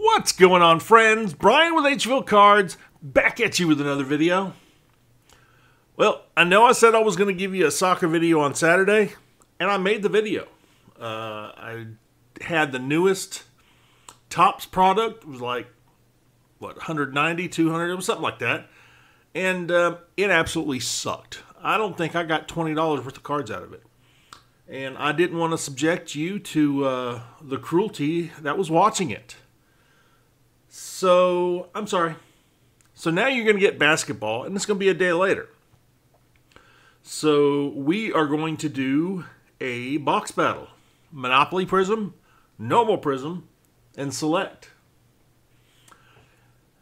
What's going on, friends? Brian with HVille Cards, back at you with another video. Well, I know I said I was going to give you a soccer video on Saturday, and I made the video. Uh, I had the newest Topps product. It was like, what, 190, 200, it was something like that. And uh, it absolutely sucked. I don't think I got $20 worth of cards out of it. And I didn't want to subject you to uh, the cruelty that was watching it. So, I'm sorry. So now you're going to get basketball, and it's going to be a day later. So we are going to do a box battle. Monopoly Prizm, Normal Prizm, and Select.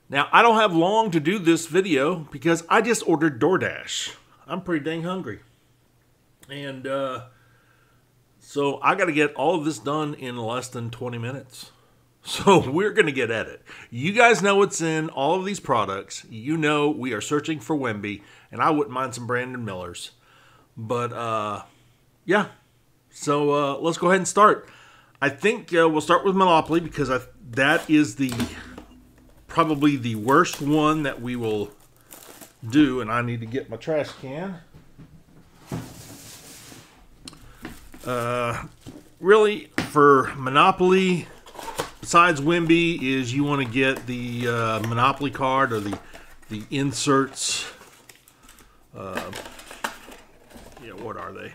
Now, I don't have long to do this video because I just ordered DoorDash. I'm pretty dang hungry. And uh, so I got to get all of this done in less than 20 minutes. So we're going to get at it. You guys know what's in all of these products. You know we are searching for Wemby, and I wouldn't mind some Brandon Millers. But uh, yeah, so uh, let's go ahead and start. I think uh, we'll start with Monopoly because I, that is the probably the worst one that we will do, and I need to get my trash can. Uh, really, for Monopoly, besides Wemby, is you want to get the uh, Monopoly card or the the inserts. Uh, yeah, what are they?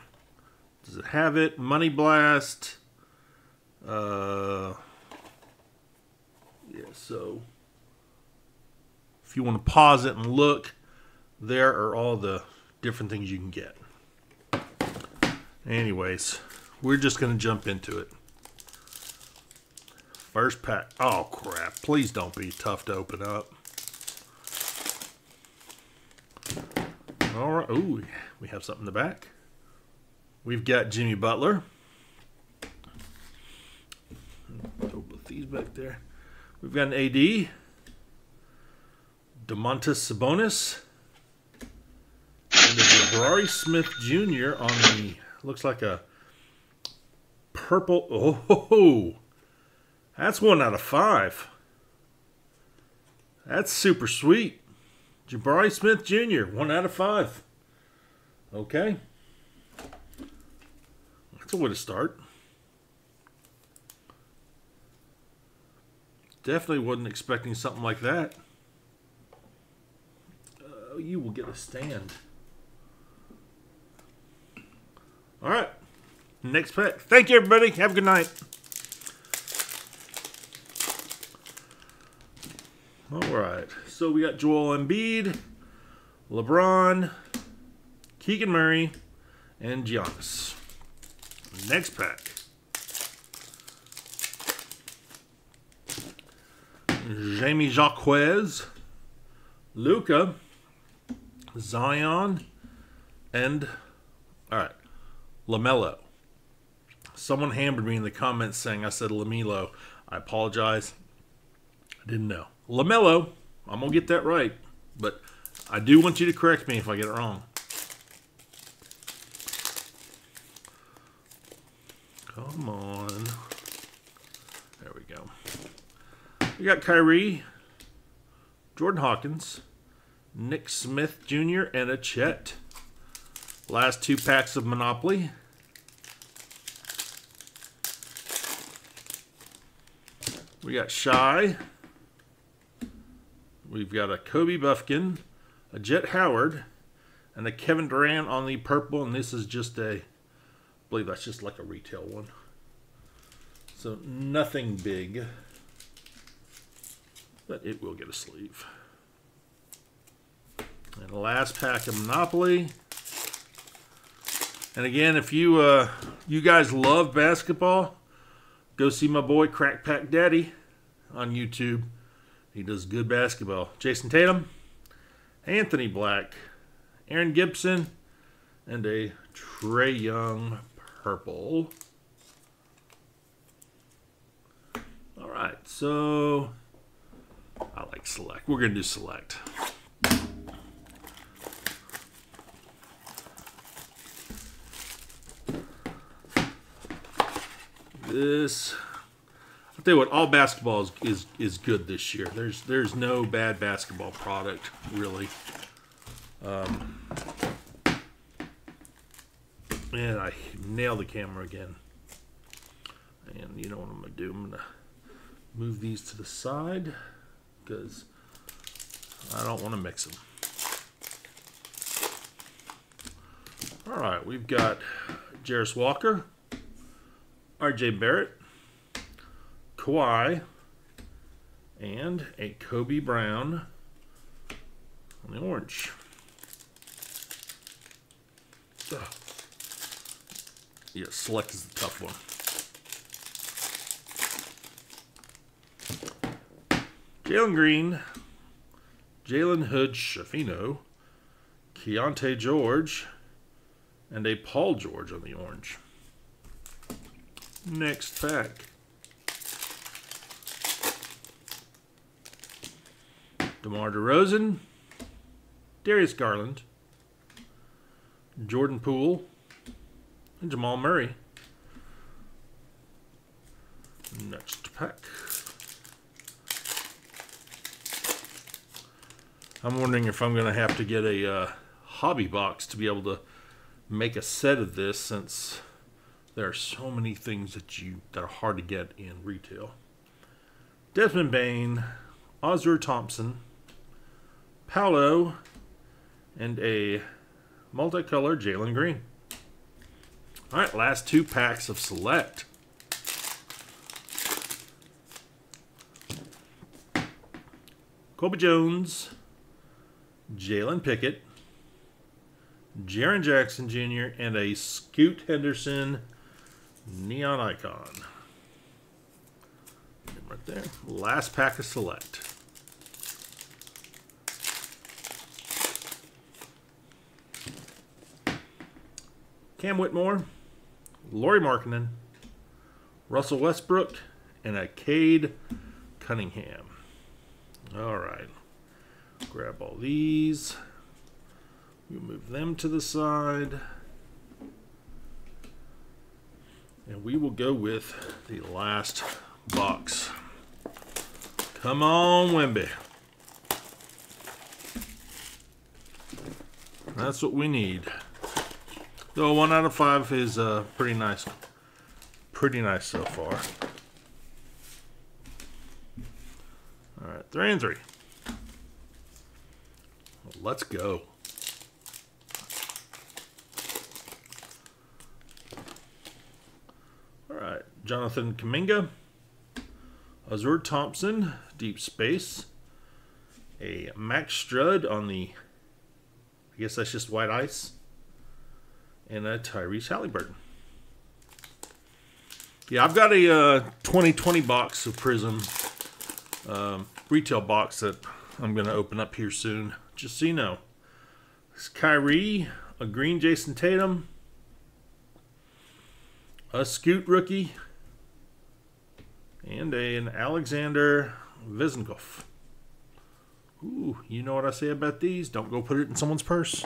Does it have it? Money Blast. Uh, yeah, so if you want to pause it and look, there are all the different things you can get. Anyways, we're just going to jump into it. First pack. Oh, crap. Please don't be tough to open up. All right. Ooh, we have something in the back. We've got Jimmy Butler. Throw both these back there. We've got an AD. Domantas Sabonis. And a Jabari Smith Jr. on the, looks like a purple. Oh, that's one out of five. That's super sweet. Jabari Smith Jr., one out of five. Okay. That's a way to start. Definitely wasn't expecting something like that. Uh, you will get a stand. All right. Next pack. Thank you, everybody. Have a good night. All right. So we got Joel Embiid, LeBron, Keegan Murray, and Giannis. Next pack. Jamie Jaquez, Luka, Zion, and all right, Lamelo. Someone hammered me in the comments saying I said Lamelo. I apologize. I didn't know. Lamelo. I'm gonna get that right, but I do want you to correct me if I get it wrong. Come on. There we go. We got Kyrie, Jordan Hawkins, Nick Smith Jr., and a Chet. Last two packs of Monopoly. We got Shai. We've got a Kobe Buffkin, a Jett Howard, and a Kevin Durant on the purple. And this is just a, I believe that's just like a retail one. So nothing big but it will get a sleeve. And the last pack of Monopoly. And again, if you uh, you guys love basketball, go see my boy Crack Pack Daddy on YouTube. He does good basketball. Jayson Tatum, Anthony Black, Aaron Gibson, and a Trae Young purple. All right, so I like select. We're going to do select. This, I'll tell you what, all basketball is, is, is good this year. There's there's no bad basketball product really. Um, and I nailed the camera again. And you know what I'm gonna do? I'm gonna move these to the side because I don't want to mix them. All right, we've got Jarace Walker, R.J. Barrett, Kawhi, and a Kobe Brown on the orange. Ugh. Yeah, select is the tough one. Jalen Green, Jalen Hood Schifino, Keyonte George, and a Paul George on the orange. Next pack. DeMar DeRozan, Darius Garland, Jordan Poole, and Jamal Murray. Next pack. I'm wondering if I'm going to have to get a uh, hobby box to be able to make a set of this since there are so many things that you that are hard to get in retail. Desmond Bane, Ausar Thompson, Paolo, and a multicolored Jalen Green. All right, last two packs of Select. Colby Jones, Jalen Pickett, Jaren Jackson Jr., and a Scoot Henderson neon icon. Right there. Last pack of Select. Cam Whitmore, Lauri Markkanen, Russell Westbrook, and a Cade Cunningham. All right. Grab all these. We move them to the side. And we will go with the last box. Come on, Wemby. That's what we need. So one out of five is uh, pretty nice. Pretty nice so far. All right, three and three. Let's go. All right, Jonathan Kuminga, Ausar Thompson, Deep Space, a Max Strus on the, I guess that's just white ice, and a Tyrese Halliburton. Yeah, I've got a uh, 2020 box of Prizm um, retail box that I'm going to open up here soon just so you know. It's Kyrie, a green Jayson Tatum, a Scoot rookie, and a, an Alexander Vezenkov. Ooh, you know what I say about these? Don't go put it in someone's purse.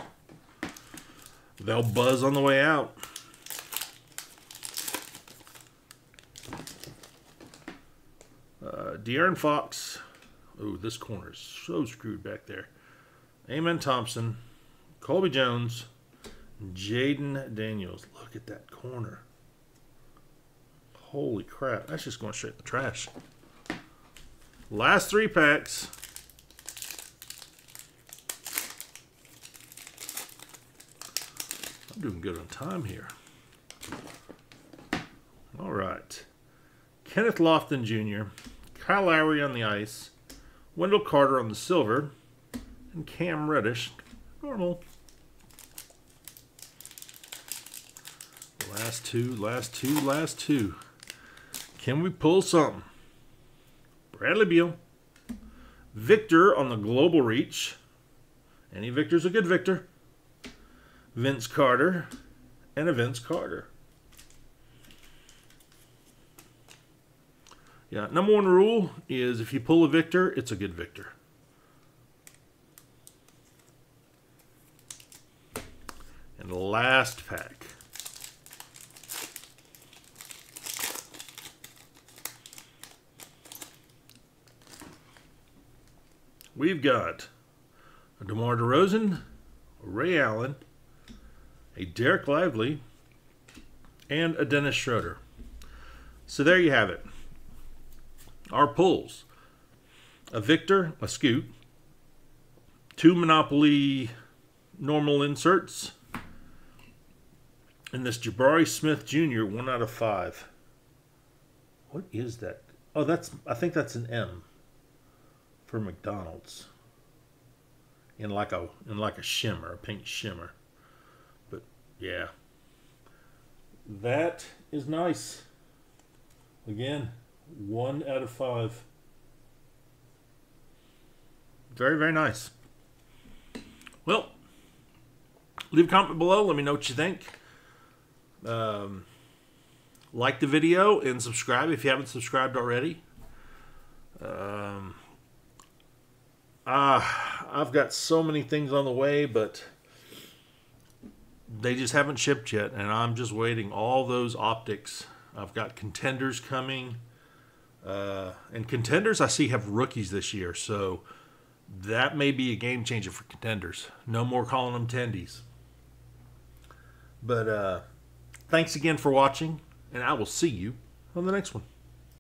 They'll buzz on the way out. Uh, De'Aaron Fox. Oh, this corner is so screwed back there. Amen Thompson, Colby Jones, Jaden Daniels. Look at that corner. Holy crap. That's just going straight in the trash. Last three packs. Doing good on time here. All right. Kenneth Lofton Jr., Kyle Lowry on the ice, Wendell Carter on the silver, and Cam Reddish, normal. Last two, last two, last two. Can we pull something? Bradley Beal. Victor on the global reach. Any Victor's a good Victor. Vince Carter, and a Vince Carter. Yeah, number one rule is if you pull a victor, it's a good victor. And last pack. We've got DeMar DeRozan, Ray Allen, a Dereck Lively, and a Dennis Schroeder. So there you have it. Our pulls a Victor, a Scoot, two Monopoly normal inserts, and this Jabari Smith Jr. one out of five. What is that? Oh, that's I think that's an M for McDonald's. In like a in like a shimmer, a pink shimmer. Yeah. That is nice. Again, one out of five. Very, very nice. Well, leave a comment below. Let me know what you think. Um, like the video and subscribe if you haven't subscribed already. Um, uh, I've got so many things on the way, but they just haven't shipped yet, and I'm just waiting. All those optics. I've got contenders coming. Uh, and contenders I see have rookies this year, so that may be a game changer for contenders. No more calling them tendies. But uh, thanks again for watching, and I will see you on the next one.